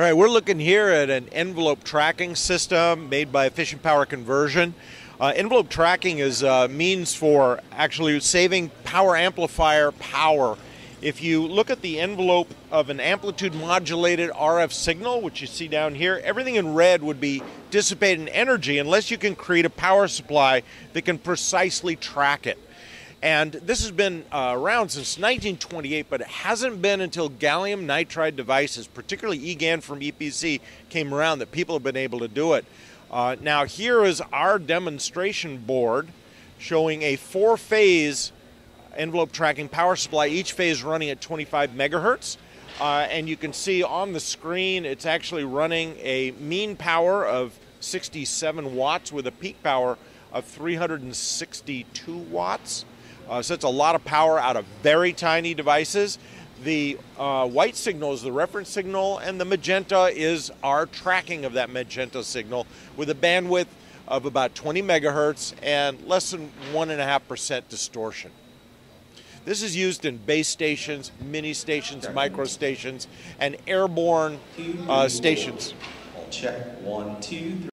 All right, we're looking here at an envelope tracking system made by Efficient Power Conversion. Uh, envelope tracking is a means for actually saving power amplifier power. If you look at the envelope of an amplitude modulated RF signal, which you see down here, everything in red would be dissipating energy unless you can create a power supply that can precisely track it. And this has been uh, around since 1928, but it hasn't been until gallium nitride devices, particularly eGaN from EPC, came around that people have been able to do it. Uh, now, here is our demonstration board showing a four phase envelope tracking power supply, each phase running at 25 megahertz. Uh, and you can see on the screen it's actually running a mean power of 67 watts with a peak power of 362 watts. Uh, so it's a lot of power out of very tiny devices. The uh, white signal is the reference signal, and the magenta is our tracking of that magenta signal with a bandwidth of about 20 megahertz and less than 1.5% distortion. This is used in base stations, mini stations, micro stations, and airborne uh, stations. Check one, two, three.